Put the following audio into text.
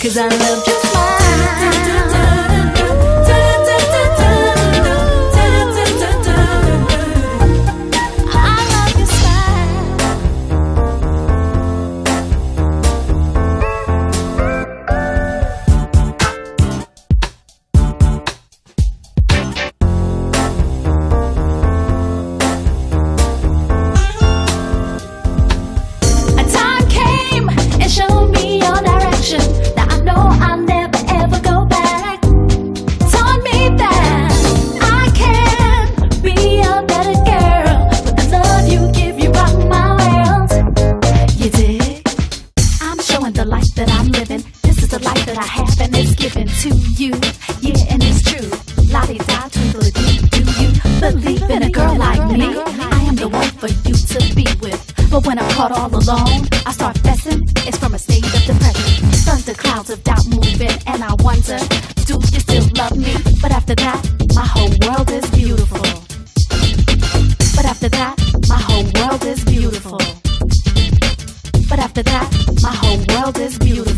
cause I love your smile. have it's given to you. Yeah, and it's true. Lottie da twinkly dee. Do you believe in a girl like me? I am the one for you to be with. But when I'm caught all alone, I start fessing. It's from a state of depression. Thunder clouds of doubt moving, and I wonder, do you still love me? But after that, my whole world is beautiful. But after that, my whole world is beautiful. But after that, my whole world is beautiful.